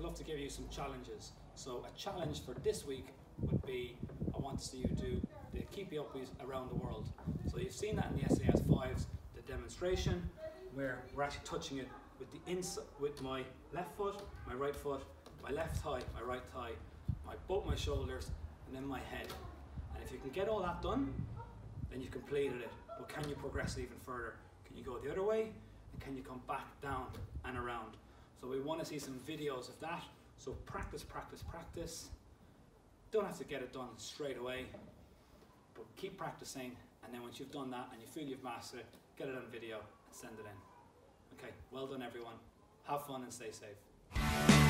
love to give you some challenges. So a challenge for this week would be, I want to see you do the keepy uppies around the world. So you've seen that in the SIS 5s, the demonstration, where we're actually touching it with the ins with my left foot, my right foot, my left thigh, my right thigh, my both my shoulders, and then my head. And if you can get all that done, then you've completed it. But can you progress even further? Can you go the other way? And can you come back down and around? Want to see some videos of that. So practice, practice, practice. Don't have to get it done straight away, but keep practicing. And then once you've done that and you feel you've mastered it, get it on video and send it in. Okay, well done everyone. Have fun and stay safe.